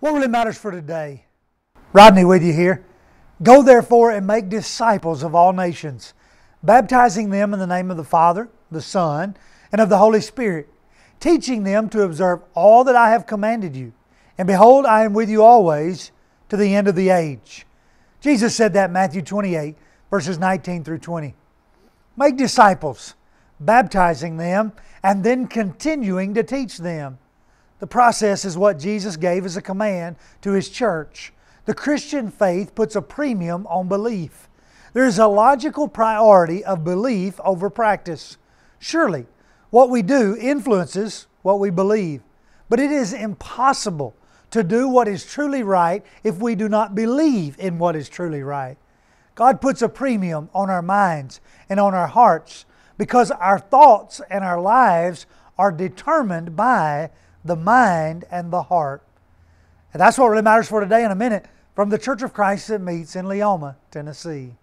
What really matters for today? Rodney with you here. Go therefore and make disciples of all nations, baptizing them in the name of the Father, the Son, and of the Holy Spirit, teaching them to observe all that I have commanded you. And behold, I am with you always to the end of the age. Jesus said that Matthew 28, verses 19 through 20. Make disciples, baptizing them, and then continuing to teach them. The process is what Jesus gave as a command to His church. The Christian faith puts a premium on belief. There is a logical priority of belief over practice. Surely, what we do influences what we believe, but it is impossible to do what is truly right if we do not believe in what is truly right. God puts a premium on our minds and on our hearts because our thoughts and our lives are determined by the mind and the heart. And that's what really matters for today in a minute from the Church of Christ that meets in Leoma, Tennessee.